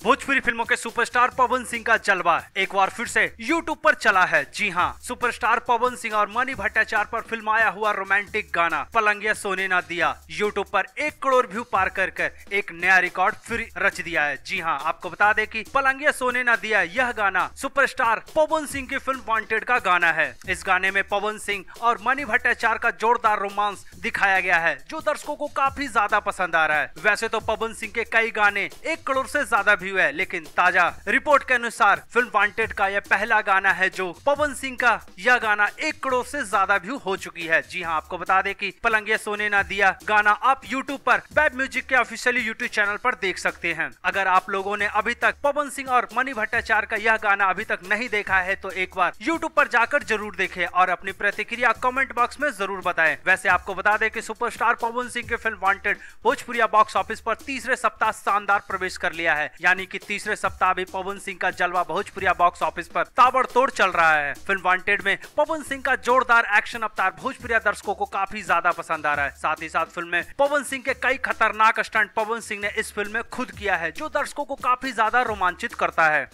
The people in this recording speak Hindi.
भोजपुरी फ़िल्मों के सुपरस्टार पवन सिंह का जलवा एक बार फिर से यूट्यूब पर चला है। जी हाँ सुपरस्टार पवन सिंह और मनी भट्टाचार्य पर फिल्माया हुआ रोमांटिक गाना पलंगिया सोने ना दिया। यूट्यूब पर एक करोड़ व्यू पार कर एक नया रिकॉर्ड फिर रच दिया है। जी हाँ आपको बता दें कि पलंगिया सोने ना दिया यह गाना सुपरस्टार पवन सिंह की फ़िल्म वांटेड का गाना है। इस गाने में पवन सिंह और मनी भट्टाचार्य का जोरदार रोमांस दिखाया गया है, जो दर्शकों को काफ़ी ज़्यादा पसंद आ रहा है। वैसे तो पवन सिंह के कई गाने एक करोड़ से ज़्यादा व्यू है, लेकिन ताज़ा रिपोर्ट के अनुसार फ़िल्म वांटेड का यह पहला गाना है जो पवन सिंह का यह गाना एक करोड़ से ज़्यादा व्यू हो चुकी है। जी हाँ आपको बता दें कि पलंगे सोने ना दिया गाना आप यूट्यूब पर वेब म्यूज़िक के ऑफिशियली यूट्यूब चैनल पर देख सकते हैं। अगर आप लोगों ने अभी तक पवन सिंह और मनी भट्टाचार्य का यह गाना अभी तक नहीं देखा है तो एक बार यूट्यूब पर जाकर ज़रूर देखें और अपनी प्रतिक्रिया कमेंट बॉक्स में ज़रूर बताएँ। वैसे आपको बता दें कि सुपरस्टार पवन सिंह की फ़िल्म वांटेड भोजपुरिया बॉक्स ऑफ़िस पर तीसरे सप्ताह शानदार प्रवेश कर लिया है। यानी कि तीसरे सप्ताह भी पवन सिंह का जलवा भोजपुरिया बॉक्स ऑफ़िस पर ताबड़तोड़ चल रहा है। फ़िल्म वांटेड में पवन सिंह का जोरदार एक्शन अवतार भोजपुरिया दर्शकों को काफ़ी ज़्यादा पसंद आ रहा है। साथ ही साथ फ़िल्म में पवन सिंह के कई खतरनाक स्टंट पवन सिंह ने इस फ़िल्म में खुद किया है, जो दर्शकों को काफ़ी ज़्यादा रोमांचित करता है।